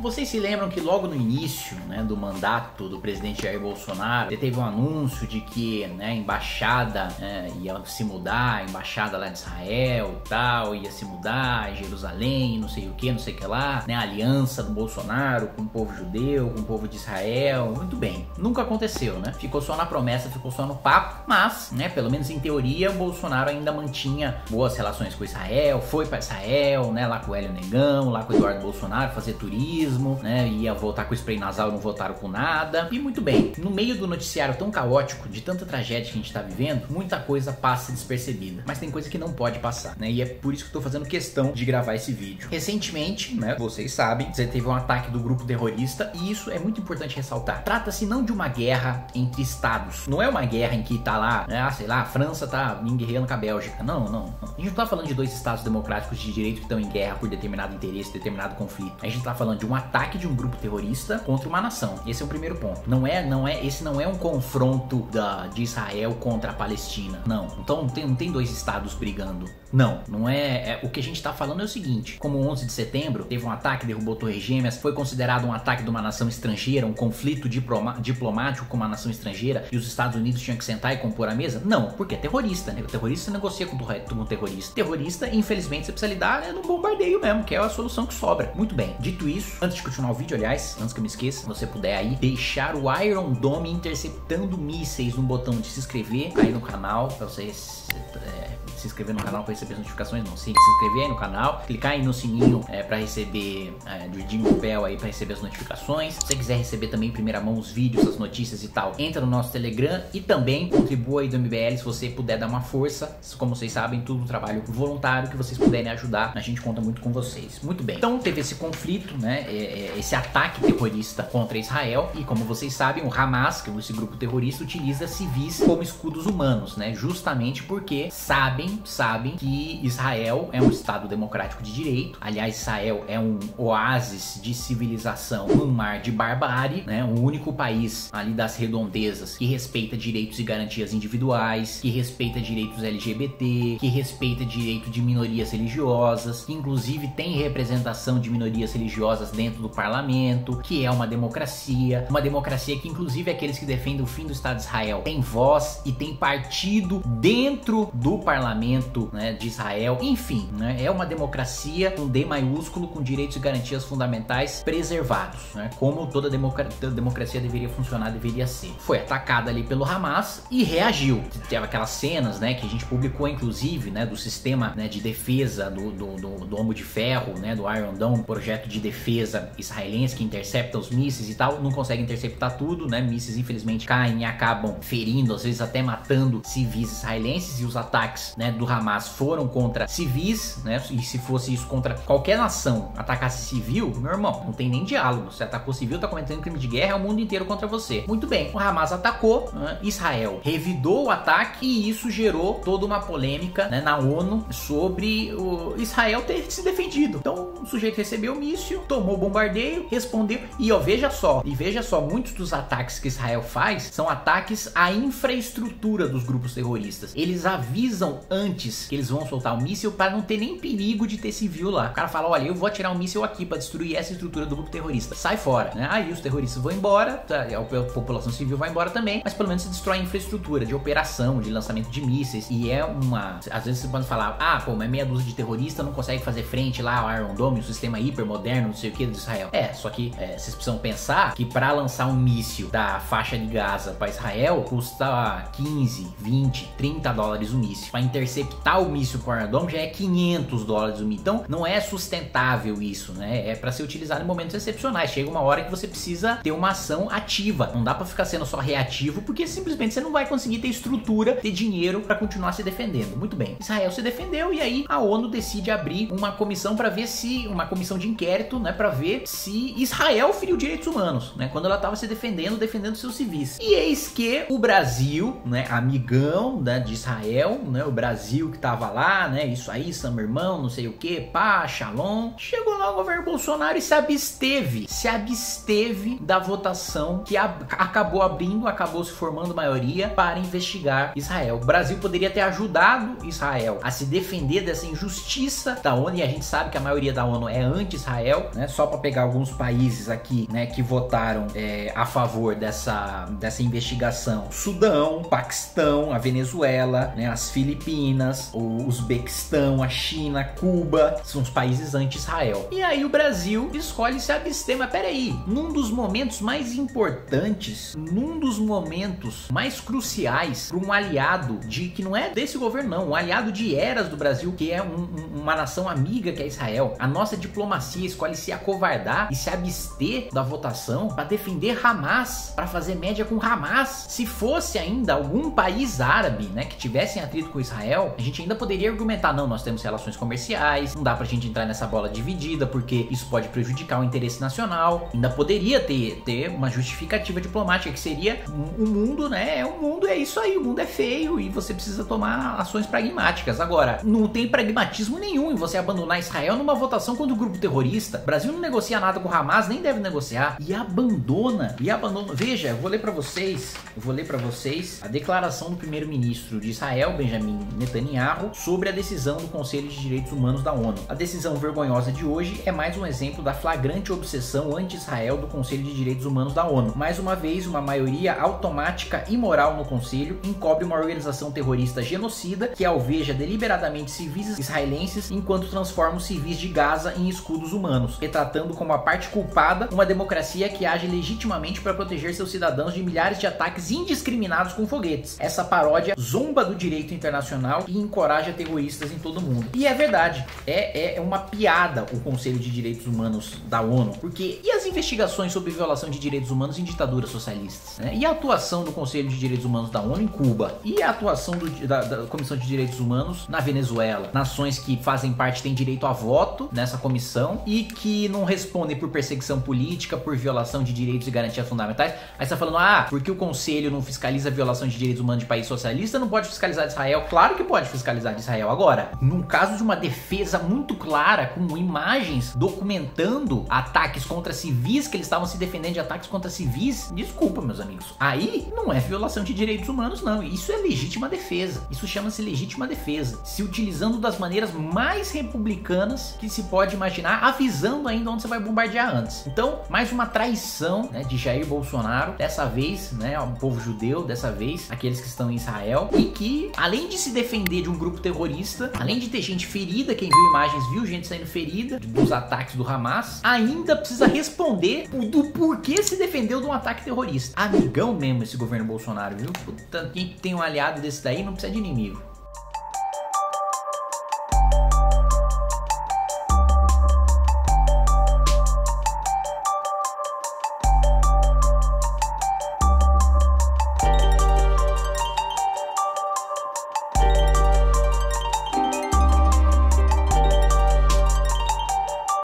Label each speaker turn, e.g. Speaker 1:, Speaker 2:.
Speaker 1: Vocês se lembram que logo no início né, do mandato do presidente Jair Bolsonaro, teve um anúncio de que né, a embaixada né, ia se mudar, a embaixada lá de Israel tal, ia se mudar, Jerusalém, não sei o que, não sei o que lá, né, a aliança do Bolsonaro com o povo judeu, com o povo de Israel, muito bem. Nunca aconteceu, né? Ficou só na promessa, ficou só no papo, mas, né, pelo menos em teoria, o Bolsonaro ainda mantinha boas relações com Israel, foi para Israel, né, lá com o Hélio Negão, lá com o Eduardo Bolsonaro, fazer turismo né? Ia voltar com spray nasal, não votaram com nada. E muito bem, no meio do noticiário tão caótico, de tanta tragédia que a gente tá vivendo, muita coisa passa despercebida. Mas tem coisa que não pode passar, né? E é por isso que eu tô fazendo questão de gravar esse vídeo. Recentemente, né? Vocês sabem, você teve um ataque do grupo terrorista e isso é muito importante ressaltar. Trata-se não de uma guerra entre estados. Não é uma guerra em que tá lá, né? Ah, sei lá, a França tá guerreando com a Bélgica. Não, não, não. A gente não tá falando de dois estados democráticos de direito que estão em guerra por determinado interesse, determinado conflito. A gente tá falando de uma ataque de um grupo terrorista contra uma nação. Esse é o primeiro ponto. Não é, não é, esse não é um confronto da, de Israel contra a Palestina. Não. Então não tem, não tem dois estados brigando. Não, não é, é, O que a gente está falando é o seguinte: como 11 de setembro teve um ataque, derrubou Torres Gêmeas, foi considerado um ataque de uma nação estrangeira, um conflito diplomático com uma nação estrangeira e os Estados Unidos tinham que sentar e compor a mesa? Não, porque é terrorista, né? O terrorista negocia com, o terrorista. Terrorista, infelizmente, você precisa lidar né, no bombardeio mesmo, que é a solução que sobra. Muito bem, dito isso, antes de continuar o vídeo, aliás, antes que eu me esqueça, se você puder aí deixar o Iron Dome interceptando mísseis no botão de se inscrever aí no canal, pra vocês é, se inscrever no canal para receber as notificações, não, sim, se inscrever aí no canal, clicar aí no sininho é, para receber é, do Jingle Bell aí para receber as notificações. Se você quiser receber também em primeira mão os vídeos, as notícias e tal, entra no nosso Telegram e também contribua aí do MBL se você puder dar uma força. Como vocês sabem, tudo trabalho voluntário que vocês puderem ajudar, a gente conta muito com vocês. Muito bem. Então teve esse conflito, né? É, é esse ataque terrorista contra Israel e como vocês sabem, o Hamas, que é esse grupo terrorista, utiliza civis como escudos humanos, né? Justamente porque sabem sabem que Israel é um Estado democrático de direito. Aliás, Israel é um oásis de civilização num mar de barbárie, né? O único país ali das redondezas que respeita direitos e garantias individuais, que respeita direitos LGBT, que respeita direito de minorias religiosas, que inclusive tem representação de minorias religiosas dentro do parlamento, que é uma democracia, uma democracia que inclusive aqueles que defendem o fim do Estado de Israel têm voz e tem partido dentro do parlamento parlamento né, de Israel, enfim, né, é uma democracia com D maiúsculo, com direitos e garantias fundamentais preservados, né, como toda democracia deveria funcionar, deveria ser. Foi atacada ali pelo Hamas e reagiu. Teve aquelas cenas, né, que a gente publicou inclusive, né, do sistema né, de defesa do, do, do, de Ferro, né, do Iron Dome, projeto de defesa israelense que intercepta os mísseis e tal, não consegue interceptar tudo, né, mísseis infelizmente caem e acabam ferindo, às vezes até matando civis israelenses e os ataques, né, do Hamas foram contra civis, né? E se fosse isso contra qualquer nação, atacasse civil, meu irmão, não tem nem diálogo. Você atacou civil, tá cometendo crime de guerra, é o mundo inteiro contra você. Muito bem, o Hamas atacou, né? Israel revidou o ataque e isso gerou toda uma polêmica né, na ONU sobre o Israel ter se defendido. Então, o sujeito recebeu o míssil, tomou o bombardeio, respondeu. E ó, veja só, e veja só, muitos dos ataques que Israel faz são ataques à infraestrutura dos grupos terroristas. Eles avisam antes que eles vão soltar o míssil para não ter nem perigo de ter civil lá. O cara fala: olha, eu vou atirar um míssil aqui para destruir essa estrutura do grupo terrorista. Sai fora, né? Aí os terroristas vão embora, tá? a população civil vai embora também, mas pelo menos se destrói a infraestrutura de operação, de lançamento de mísseis. E é uma. Às vezes você pode falar: ah, pô, mas meia dúzia de terrorista não consegue fazer frente lá ao Iron Dome, o sistema hiper moderno, não sei o que, de Israel. É, só que é, vocês precisam pensar que para lançar um míssil da faixa de Gaza para Israel custa 15, 20, 30 dólares o míssil. Para interceptar o míssil Cornadome já é 500 dólares o míssil. Então não é sustentável isso, né? É para ser utilizado em momentos excepcionais. Chega uma hora que você precisa ter uma ação ativa. Não dá para ficar sendo só reativo, porque simplesmente você não vai conseguir ter estrutura, ter dinheiro para continuar se defendendo. Muito bem. Israel se defendeu e aí a ONU decide abrir uma comissão para ver se uma comissão de inquérito, né, para ver se Israel feriu direitos humanos, né, quando ela estava se defendendo, defendendo seus civis. E eis que o Brasil, né, amigão, né, de Israel, né, o Brasil que tava lá, né? Isso aí, Sam irmão, não sei o que, pá, Shalom. Chegou o governo Bolsonaro e se absteve, se absteve da votação que ab acabou abrindo, acabou se formando maioria para investigar Israel. O Brasil poderia ter ajudado Israel a se defender dessa injustiça da ONU e a gente sabe que a maioria da ONU é anti-Israel, né? Só para pegar alguns países aqui, né, que votaram é, a favor dessa, dessa investigação: Sudão, Paquistão, a Venezuela, né, as Filipinas, o Uzbequistão, a China, Cuba, são os países anti-Israel. E aí o Brasil escolhe se abster, mas peraí, num dos momentos mais importantes, num dos momentos mais cruciais para um aliado de que não é desse governo não, um aliado de eras do Brasil, que é um, um, uma nação amiga que é Israel. A nossa diplomacia escolhe se acovardar e se abster da votação para defender Hamas, para fazer média com Hamas. Se fosse ainda algum país árabe, né, que tivesse atrito com Israel, a gente ainda poderia argumentar não, nós temos relações comerciais, não dá pra gente entrar nessa bola dividida porque isso pode prejudicar o interesse nacional. Ainda poderia ter, ter uma justificativa diplomática que seria o mundo, né? É o mundo, é isso aí, o mundo é feio e você precisa tomar ações pragmáticas. Agora, não tem pragmatismo nenhum em você abandonar Israel numa votação contra o grupo terrorista. O Brasil não negocia nada com o Hamas, nem deve negociar e abandona, e abandona. Veja, eu vou ler para vocês, eu vou ler para vocês a declaração do primeiro-ministro de Israel, Benjamin Netanyahu, sobre a decisão do Conselho de Direitos Humanos da ONU. A decisão vergonhosa de hoje é mais um exemplo da flagrante obsessão anti-Israel do Conselho de Direitos Humanos da ONU. Mais uma vez, uma maioria automática e moral no Conselho encobre uma organização terrorista genocida que alveja deliberadamente civis israelenses enquanto transforma os civis de Gaza em escudos humanos, retratando como a parte culpada uma democracia que age legitimamente para proteger seus cidadãos de milhares de ataques indiscriminados com foguetes. Essa paródia zomba do direito internacional e encoraja terroristas em todo o mundo. E é verdade, é, é uma piada o Conselho de Direitos Humanos da ONU, porque e as investigações sobre violação de direitos humanos em ditaduras socialistas? Né? E a atuação do Conselho de Direitos Humanos da ONU em Cuba? E a atuação do, da, da Comissão de Direitos Humanos na Venezuela? Nações que fazem parte têm direito a voto nessa comissão e que não respondem por perseguição política, por violação de direitos e garantias fundamentais. Aí você tá falando, ah, porque o Conselho não fiscaliza a violação de direitos humanos de país socialista, não pode fiscalizar de Israel. Claro que pode fiscalizar de Israel. Agora, num caso de uma defesa muito clara, com imagens documentando ataques contra civis, que eles estavam se defendendo de ataques contra civis, desculpa, meus amigos. Aí não é violação de direitos humanos, não. Isso é legítima defesa. Isso chama-se legítima defesa. Se utilizando das maneiras mais republicanas que se pode imaginar, avisando ainda onde você vai bombardear antes. Então, mais uma traição né, de Jair Bolsonaro, dessa vez, né, ao povo judeu, dessa vez, aqueles que estão em Israel, e que, além de se defender de um grupo terrorista, além de ter gente ferida, quem viu imagens viu gente saindo ferida dos ataques do Hamas, ainda precisa responder do porquê se defendeu de um ataque terrorista. Amigão mesmo esse governo Bolsonaro, viu? Puta, quem tem um aliado desse daí não precisa de inimigo.